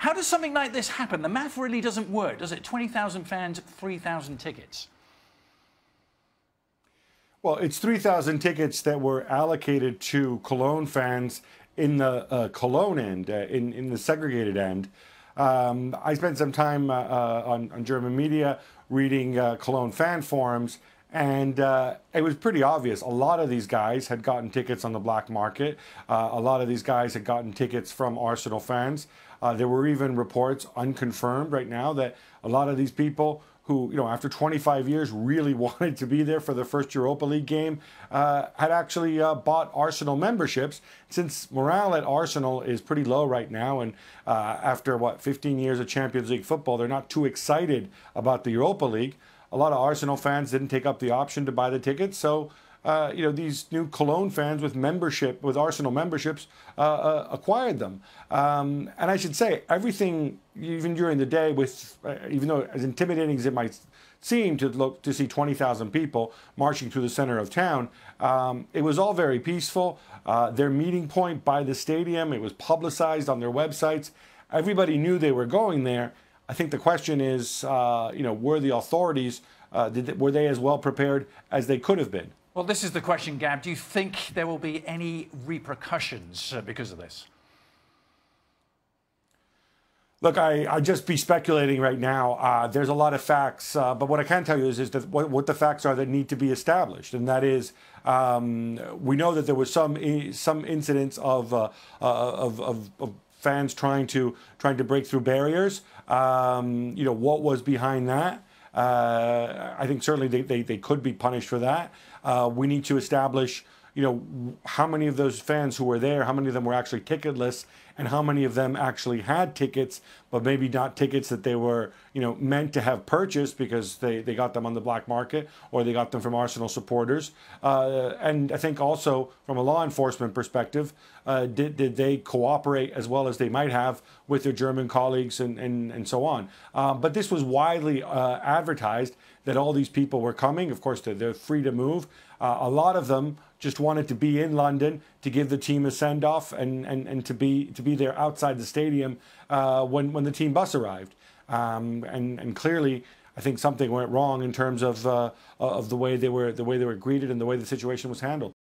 How does something like this happen? The math really doesn't work, does it? 20,000 fans, 3,000 tickets. Well, it's 3,000 tickets that were allocated to Cologne fans in the uh, Cologne end, uh, in, in the segregated end. Um, I spent some time uh, uh on, on, German media reading uh, Cologne fan forums, and uh, it was pretty obvious. A lot of these guys had gotten tickets on the black market. a lot of these guys had gotten tickets from Arsenal fans. there were even reports, unconfirmed right now, that a lot of these people who, you know, after 25 years really wanted to be there for the first Europa League game, uh, had actually uh, bought Arsenal memberships. Since morale at Arsenal is pretty low right now, and uh, after what 15 years of Champions League football, they're not too excited about the Europa League. A lot of Arsenal fans didn't take up the option to buy the tickets, so uh, you know, these new Cologne fans with membership, with Arsenal memberships, uh, uh, acquired them. Um, and I should say, everything, even during the day, with uh, even though as intimidating as it might seem to look to see 20,000 people marching through the center of town, um, it was all very peaceful. Uh, their meeting point by the stadium, it was publicized on their websites. Everybody knew they were going there. I think the question is, uh, you know, were the authorities, did, were they as well prepared as they could have been? Well, this is the question, Gab. Do you think there will be any repercussions uh, because of this? Look, I, I just be speculating right now. Uh, there's a lot of facts, uh, but what I can tell you is, is that what, what, the facts are that need to be established, and that is um, we know that there was some some incidents of, uh, uh, of, of, of fans trying to trying to break through barriers. Um, you know what was behind that? Uh, I think certainly they, they, they, could be punished for that. Uh, we need to establish, you know, how many of those fans who were there, how many of them were actually ticketless, and how many of them actually had tickets, but maybe not tickets that they were, you know, meant to have purchased because they, they got them on the black market or they got them from Arsenal supporters. Uh, and I think also from a law enforcement perspective, uh, did, did they cooperate as well as they might have with their German colleagues and, and, and so on. Uh, but this was widely uh, advertised that all these people were coming. Of course, they're, they're free to move. Uh, a lot of them just wanted to be in London to give the team a send off and, and, and to be to be there outside the stadium uh, when when the team bus arrived. Um, and and clearly, I think something went wrong in terms of uh, of the way they were the way they were greeted and the way the situation was handled.